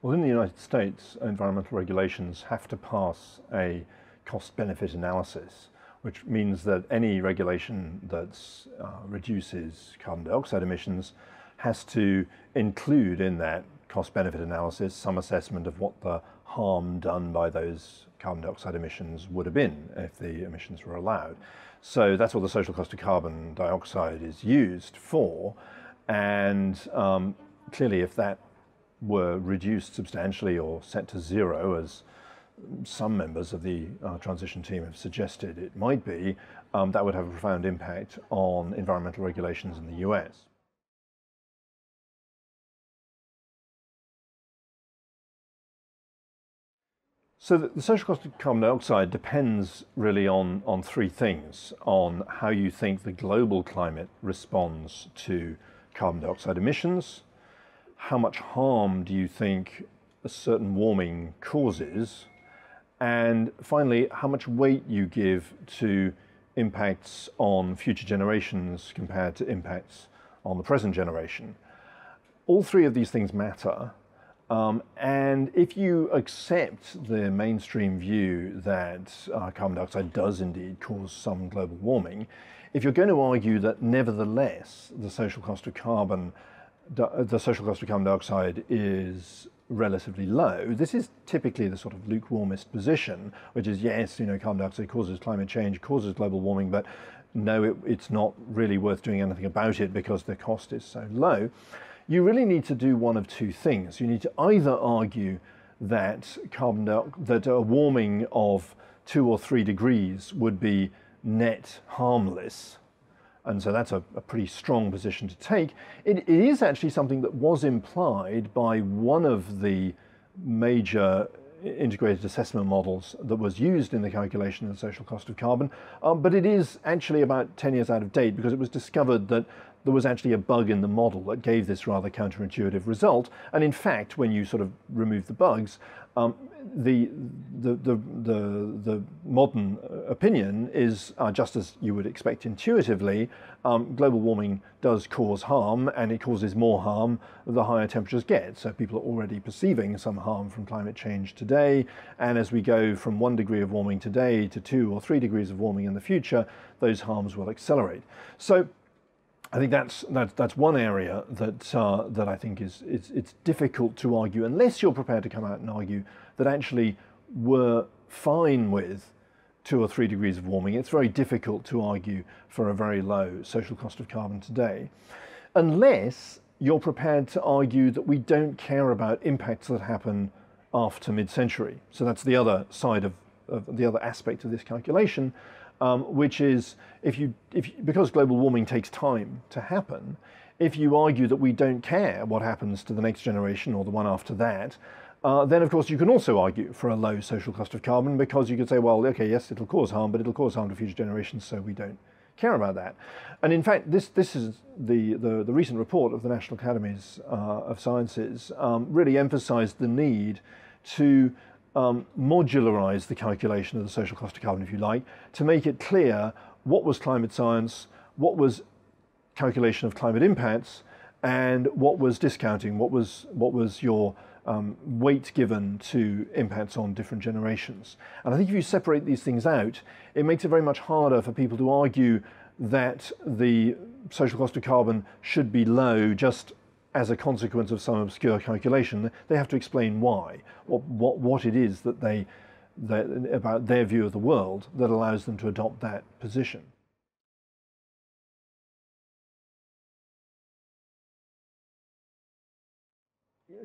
Well, in the United States, environmental regulations have to pass a cost benefit analysis, which means that any regulation that uh, reduces carbon dioxide emissions has to include in that cost benefit analysis some assessment of what the harm done by those carbon dioxide emissions would have been if the emissions were allowed. So that's what the social cost of carbon dioxide is used for. And um, clearly, if that were reduced substantially or set to zero, as some members of the uh, transition team have suggested it might be, um, that would have a profound impact on environmental regulations in the US. So the, social cost of carbon dioxide depends really on, on three things, on how you think the global climate responds to carbon dioxide emissions, how much harm do you think a certain warming causes? And finally, how much weight you give to impacts on future generations compared to impacts on the present generation. All three of these things matter. Um, and if you accept the mainstream view that uh, carbon dioxide does indeed cause some global warming, if you're going to argue that nevertheless the social cost of carbon Uh, the social cost of carbon dioxide is relatively low. This is typically the sort of lukewarmist position, which is yes, you know, carbon dioxide causes climate change, causes global warming, but no, it, it's not really worth doing anything about it because the cost is so low. You really need to do one of two things. You need to either argue that carbon that a warming of two or three degrees would be net harmless, and so that's a, a pretty strong position to take. It, it is actually something that was implied by one of the major integrated assessment models that was used in the calculation of the social cost of carbon, um, but it is actually about 10 years out of date because it was discovered that there was actually a bug in the model that gave this rather counterintuitive result. And in fact, when you sort of remove the bugs, um, the, the, the, the, modern opinion is uh, just as you would expect intuitively, um, global warming does cause harm and it causes more harm the higher temperatures get. So people are already perceiving some harm from climate change today. And as we go from one degree of warming today to two or three degrees of warming in the future, those harms will accelerate. So I think that's that's that's one area that uh, that I think is it's, it's difficult to argue unless you're prepared to come out and argue that actually we're fine with two or three degrees of warming. It's very difficult to argue for a very low social cost of carbon today, unless you're prepared to argue that we don't care about impacts that happen after mid-century. So that's the other side of, of the other aspect of this calculation um, which is if you, if because global warming takes time to happen, if you argue that we don't care what happens to the next generation or the one after that, uh, then of course you can also argue for a low social cost of carbon because you could say, well, okay, yes, it'll cause harm, but it'll cause harm to future generations, so we don't care about that. And in fact, this, this is the, the, the recent report of the National Academies uh, of Sciences um, really emphasized the need to um, modularize the calculation of the social cost of carbon, if you like, to make it clear what was climate science, what was calculation of climate impacts, and what was discounting, what was, what was your um, weight given to impacts on different generations. And I think if you separate these things out, it makes it very much harder for people to argue that the social cost of carbon should be low just as a consequence of some obscure calculation, they have to explain why, what, what, what it is that they, that, about their view of the world that allows them to adopt that position.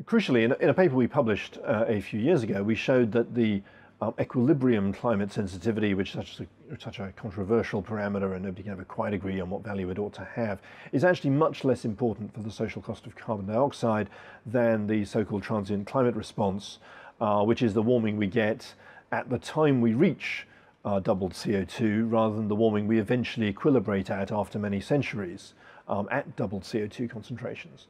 Crucially, in a, in a paper we published uh, a few years ago, we showed that the um, equilibrium climate sensitivity, which is such a, such a controversial parameter and nobody can ever quite agree on what value it ought to have, is actually much less important for the social cost of carbon dioxide than the so-called transient climate response, uh, which is the warming we get at the time we reach uh, doubled CO2 rather than the warming we eventually equilibrate at after many centuries um, at doubled CO2 concentrations.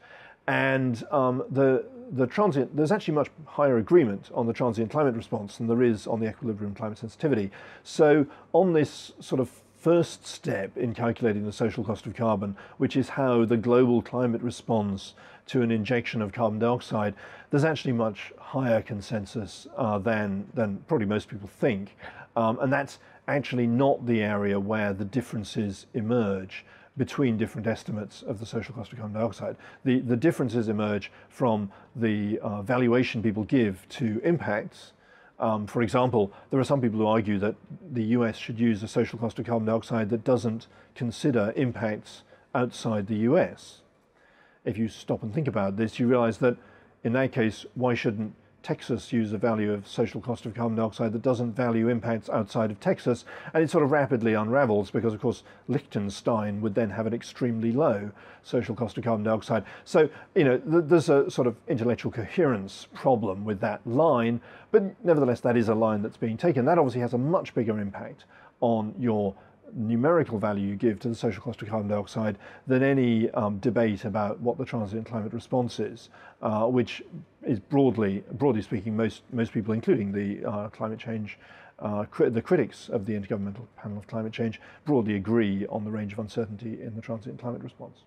And um, the, the transient, there's actually much higher agreement on the transient climate response than there is on the equilibrium climate sensitivity. So on this sort of first step in calculating the social cost of carbon, which is how the global climate responds to an injection of carbon dioxide, there's actually much higher consensus uh, than, than probably most people think. Um, and that's actually not the area where the differences emerge between different estimates of the social cost of carbon dioxide. The, the differences emerge from the uh, valuation people give to impacts um, for example, there are some people who argue that the US should use a social cost of carbon dioxide that doesn't consider impacts outside the US. If you stop and think about this, you realize that in that case, why shouldn't Texas use a value of social cost of carbon dioxide that doesn't value impacts outside of Texas, and it sort of rapidly unravels because, of course, Liechtenstein would then have an extremely low social cost of carbon dioxide. So, you know, th there's a sort of intellectual coherence problem with that line, but nevertheless, that is a line that's being taken. That obviously has a much bigger impact on your numerical value you give to the social cost of carbon dioxide than any um, debate about what the transient climate response is, uh, which is broadly, broadly speaking, most, most people, including the uh, climate change, uh, cri the critics of the Intergovernmental Panel of Climate Change, broadly agree on the range of uncertainty in the transient climate response.